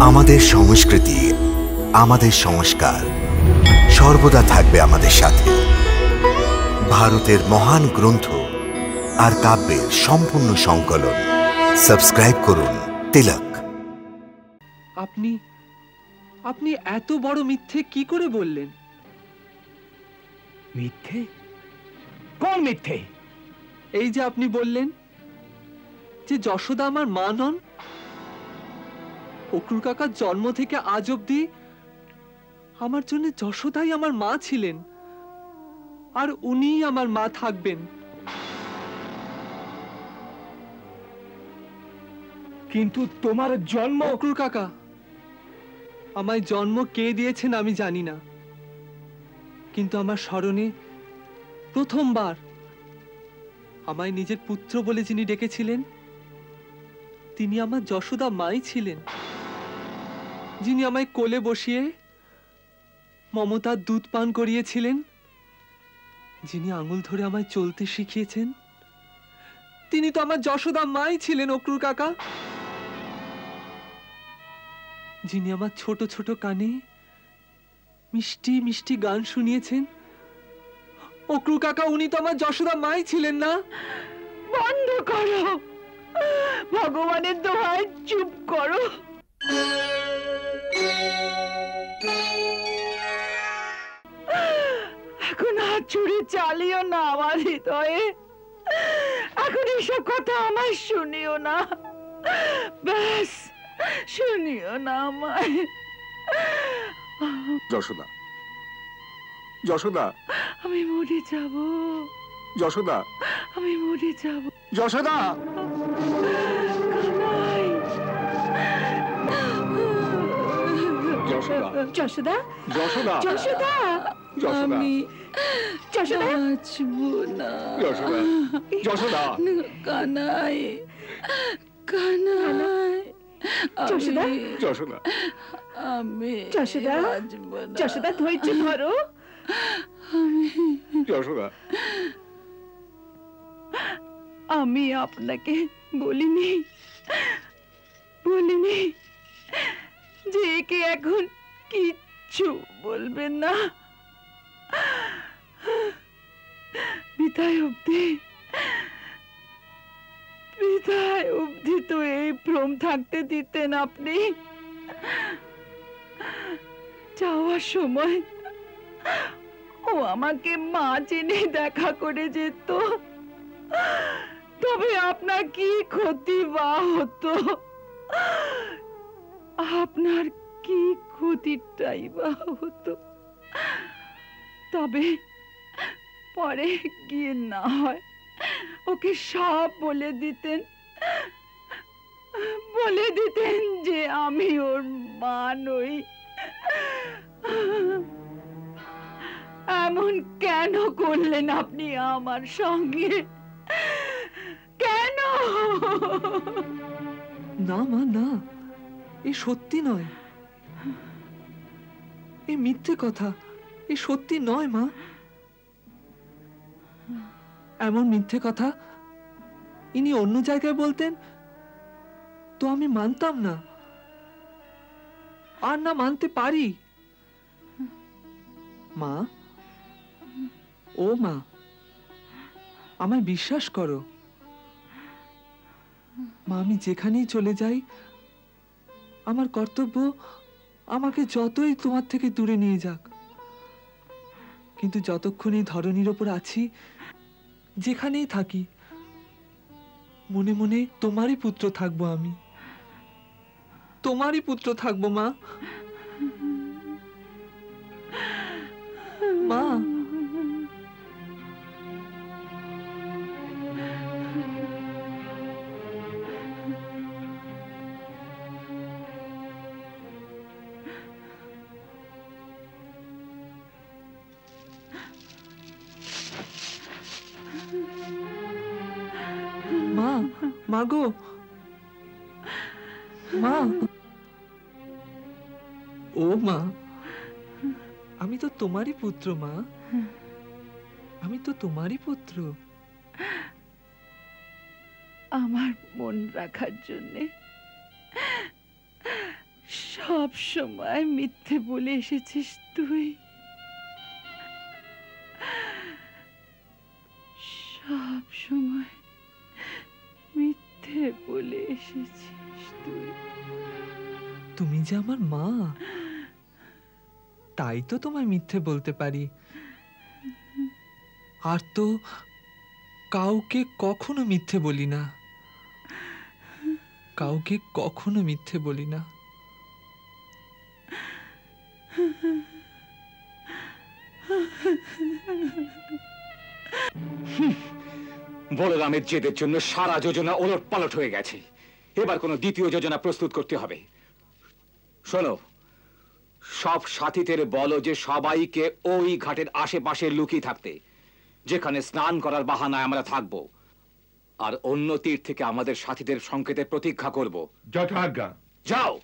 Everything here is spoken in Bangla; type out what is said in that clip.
আমাদের সংস্কৃতি আমাদের সংস্কার সর্বদা থাকবে আমাদের সাথে। ভারতের মহান গ্রন্থ আর কাব্যের সম্পূর্ণ সংকলন। সাবস্ক্রাইব করুন তিলক। আপনি আপনি এত বড় মিথ্যে কি করে বললেন? মিথ্যে? কোন মিথ্যে? এই যে আপনি বললেন যে যশোদা আমার মা নন অক্রুর কাকার জন্ম থেকে আজ অব্দি আমার জন্য যশোদাই আমার মা ছিলেন। আর উনিই আমার মা থাকবেন। কিন্তু তোমার জন্ম অক্রুর কাকা আমায় জন্ম কে দিয়েছেন আমি জানি না। কিন্তু আমার স্মরণে প্রথমবার আমায় নিজের পুত্র বলে যিনি ডেকেছিলেন তিনি আমার যশোদা মাই ছিলেন। যিনি আমায় কোলে বসিয়ে মমতার দুধ পান করিয়েছিলেন, যিনি আঙুল ধরে আমায় চলতে শিখিয়েছেন, তিনি তো আমার যশোদা মাই ছিলেন, অক্রুর কাকা। যিনি আমার ছোট ছোট কানে মিষ্টি মিষ্টি গান শুনিয়েছেন অক্রু কাকা, উনি তো আমার যশোদা মাই ছিলেন না। বন্ধ করো। ভগবানের দোহায় চুপ করো। ছুড়ে চালিও না আমার হৃদয়ে। এখন এসব কথা আমায় শুনিও না। ব্যাস শুনিও না আমায়। যশোদা যশোদা। আমি মরে যাব। যশোদা। আমি মরে যাব। যশোদা! যশোদা। যশোদা? যশোদা। যশোদা? যশোদা। আমি যশোদা? বাঁচবো না। যশোদা। যশোদা। কানাই কানাই। যশোদা? আমি যশোদা? আমি যশোদা? যশোদা ধৈর্য ধরো। যশোদা। আমি আপনাকে বলিনি। একে এখন কিচ্ছু বলবেন না। বিদায় বিদায় তো এই ভ্রম থাকতে দিতেন আপনি। যাওয়ার সময় ও আমাকে মা জেনে দেখা করে যেত। তবে আপনার কি ক্ষতি বা হতো? আপনার কি ক্ষতিটাই বা হতো। তবে পরে গিয়ে না হয় ওকে সব বলে দিতেন। বলে দিতেন যে আমি ওর মা নই। এমন কেন করলেন আপনি আমার সঙ্গে? কেন? না মা, না, এ সত্যি নয়। এ মিথ্যে কথা এ সত্যি নয়, মা। এমন মিথ্যে কথা ইনি অন্য জায়গায় বলতেন, তো আমি মানতাম না। আর না মানতে পারি। মা, ও মা, আমায় বিশ্বাস করো। মা, আমি যেখানেই চলে যাই, আমার কর্তব্য আমাকে যতই তোমার থেকে দূরে নিয়ে যাক, কিন্তু যতক্ষণ এই ধরনীর ওপর আছি, যেখানেই থাকি, মনে মনে তোমারই পুত্র থাকব আমি। তোমারই পুত্র থাকব মা। মা। মা গো। মা। ও মা, আমি তো তোমারই পুত্র মা। আমি তো তোমারই পুত্র। আমার মন রাখার জন্যে সব সময় মিথ্যে বলে এসেছিস তুই। বলে এসেছিস তুই। তুমি যে আমার মা, তাই তো তোমায় মিথ্যে বলতে পারি। আর তো কাউকে কখনো মিথ্যে বলি না। কাউকে কখনো মিথ্যে বলি না। বলরামের জেদের জন্য সারা যোজনা ওলট পালট হয়ে গেছে। এবার কোনো দ্বিতীয় যোজনা প্রস্তুত করতে হবে। শোনো সব সাথীদের বলো যে সবাইকে ওই ঘাটের আশেপাশে লুকিয়ে থাকতে যেখানে স্নান করার বাহানায় আমরা থাকব। আর অন্য তীর থেকে আমাদের সাথীদের সংকেতের প্রতীক্ষা করব। যথাজ্ঞা। যাও!